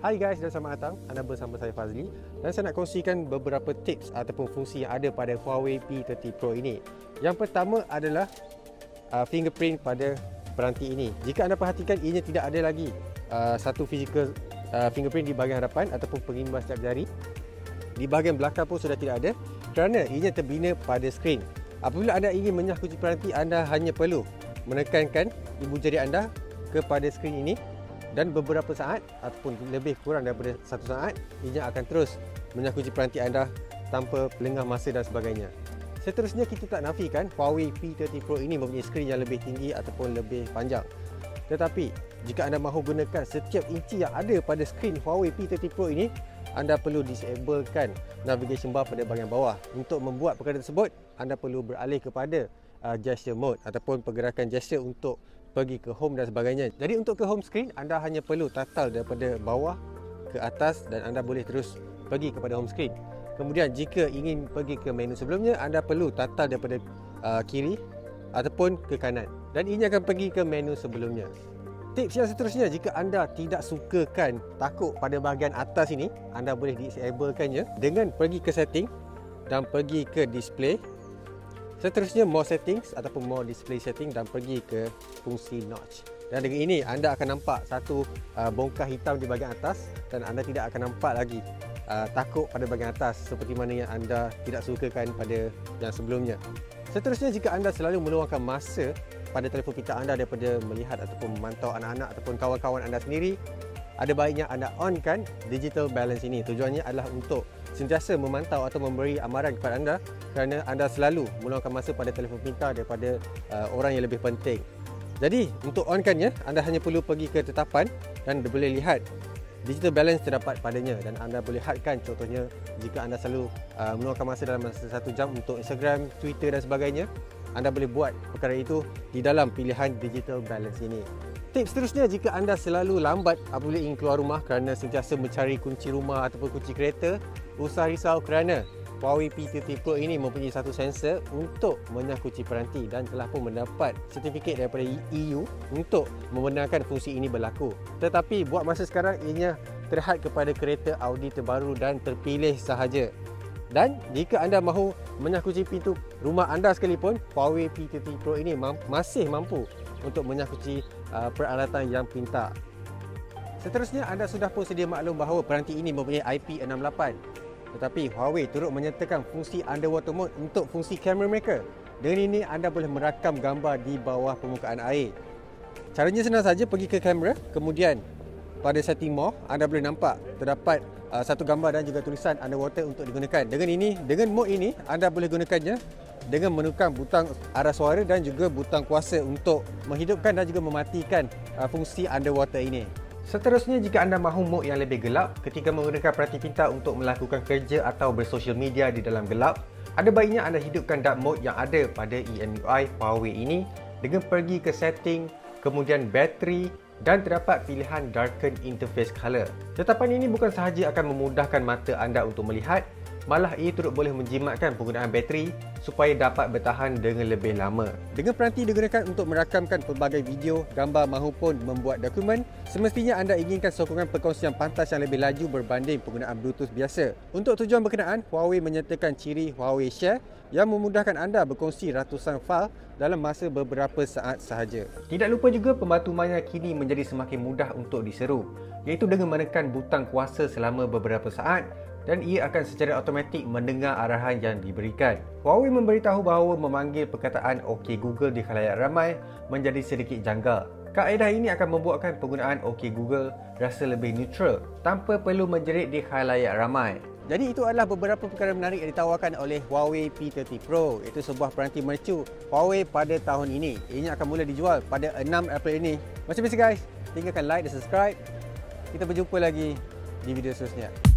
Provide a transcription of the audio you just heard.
Hai guys dan selamat datang. Anda bersama saya Fazli dan saya nak kongsikan beberapa tips ataupun fungsi yang ada pada Huawei P30 Pro ini. Yang pertama adalah uh, fingerprint pada peranti ini. Jika anda perhatikan ianya tidak ada lagi uh, satu physical uh, fingerprint di bahagian hadapan ataupun pengimbas jari jari. Di bahagian belakang pun sudah tidak ada kerana ianya terbina pada skrin. Apabila anda ingin menyah kunci peranti, anda hanya perlu menekankan ibu jari anda kepada skrin ini dan beberapa saat ataupun lebih kurang daripada satu saat ia akan terus menyakunci peranti anda tanpa pelengah masa dan sebagainya. Seterusnya kita tak nafikan Huawei P30 Pro ini mempunyai skrin yang lebih tinggi ataupun lebih panjang. Tetapi jika anda mahu gunakan setiap inci yang ada pada skrin Huawei P30 Pro ini, anda perlu disablekan navigation bar pada bahagian bawah. Untuk membuat perkara tersebut, anda perlu beralih kepada uh, gesture mode ataupun pergerakan gesture untuk pergi ke home dan sebagainya. Jadi untuk ke home screen, anda hanya perlu tatal daripada bawah ke atas dan anda boleh terus pergi kepada home screen. Kemudian jika ingin pergi ke menu sebelumnya, anda perlu tatal daripada uh, kiri ataupun ke kanan. Dan ini akan pergi ke menu sebelumnya. Tips yang seterusnya, jika anda tidak sukakan takut pada bahagian atas ini, anda boleh disablekannya dengan pergi ke setting dan pergi ke display Seterusnya more settings ataupun more display setting dan pergi ke fungsi notch. Dan dengan ini anda akan nampak satu uh, bongkah hitam di bahagian atas dan anda tidak akan nampak lagi uh, takuk pada bahagian atas seperti mana yang anda tidak sukakan pada yang sebelumnya. Seterusnya jika anda selalu meluangkan masa pada telefon pintar anda daripada melihat ataupun memantau anak-anak ataupun kawan-kawan anda sendiri, ada baiknya anda onkan digital balance ini. Tujuannya adalah untuk sentiasa memantau atau memberi amaran kepada anda kerana anda selalu meluangkan masa pada telefon pintar daripada uh, orang yang lebih penting. Jadi, untuk onkannya, anda hanya perlu pergi ke tetapan dan boleh lihat digital balance terdapat padanya dan anda boleh hadkan contohnya jika anda selalu uh, meluangkan masa dalam masa satu jam untuk Instagram, Twitter dan sebagainya, anda boleh buat perkara itu di dalam pilihan digital balance ini. Tips seterusnya jika anda selalu lambat apabila ingin keluar rumah kerana sentiasa mencari kunci rumah ataupun kunci kereta, usah risau kerana Huawei P30 Pro ini mempunyai satu sensor untuk menyah kunci peranti dan telah pun mendapat sertifikat daripada EU untuk membenarkan fungsi ini berlaku. Tetapi buat masa sekarang ianya terhad kepada kereta Audi terbaru dan terpilih sahaja. Dan jika anda mahu menyah kunci pintu rumah anda sekalipun, Huawei P30 Pro ini masih mampu untuk menyakuti uh, peralatan yang pintar. Seterusnya, anda sudah pun sedia maklum bahawa peranti ini mempunyai IP68. Tetapi Huawei turut menyertakan fungsi underwater mode untuk fungsi camera maker. Dengan ini, anda boleh merakam gambar di bawah permukaan air. Caranya senang saja pergi ke kamera, kemudian pada setting more, anda boleh nampak terdapat uh, satu gambar dan juga tulisan underwater untuk digunakan. Dengan ini, dengan mode ini, anda boleh gunakannya dengan menukar butang arah suara dan juga butang kuasa untuk menghidupkan dan juga mematikan uh, fungsi underwater ini. Seterusnya, jika anda mahu mode yang lebih gelap ketika menggunakan perhati pintar untuk melakukan kerja atau bersosial media di dalam gelap, ada baiknya anda hidupkan dark mode yang ada pada EMUI Huawei ini dengan pergi ke setting, kemudian bateri dan terdapat pilihan darken interface color. Tetapan ini bukan sahaja akan memudahkan mata anda untuk melihat, malah ia turut boleh menjimatkan penggunaan bateri supaya dapat bertahan dengan lebih lama. Dengan peranti digunakan untuk merakamkan pelbagai video, gambar mahupun membuat dokumen, semestinya anda inginkan sokongan perkongsian pantas yang lebih laju berbanding penggunaan Bluetooth biasa. Untuk tujuan berkenaan, Huawei menyertakan ciri Huawei Share yang memudahkan anda berkongsi ratusan fail dalam masa beberapa saat sahaja. Tidak lupa juga pembantu maya kini menjadi semakin mudah untuk diseru, iaitu dengan menekan butang kuasa selama beberapa saat dan ia akan secara automatik mendengar arahan yang diberikan. Huawei memberitahu bahawa memanggil perkataan OK Google di khalayak ramai menjadi sedikit janggal. Kaedah ini akan membuatkan penggunaan OK Google rasa lebih neutral tanpa perlu menjerit di khalayak ramai. Jadi itu adalah beberapa perkara menarik yang ditawarkan oleh Huawei P30 Pro Itu sebuah peranti mercu Huawei pada tahun ini Ini akan mula dijual pada 6 April ini Macam biasa guys, tinggalkan like dan subscribe Kita berjumpa lagi di video seterusnya